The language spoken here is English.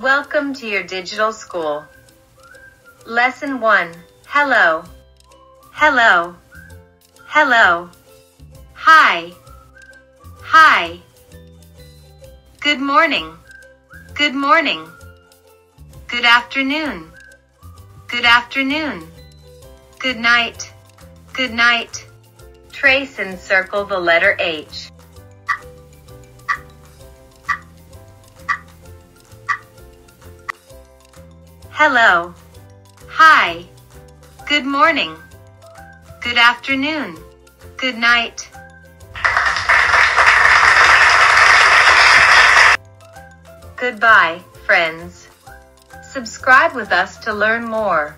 Welcome to your digital school. Lesson 1. Hello. Hello. Hello. Hi. Hi. Good morning. Good morning. Good afternoon. Good afternoon. Good night. Good night. Trace and circle the letter H. Hello. Hi. Good morning. Good afternoon. Good night. Goodbye, friends. Subscribe with us to learn more.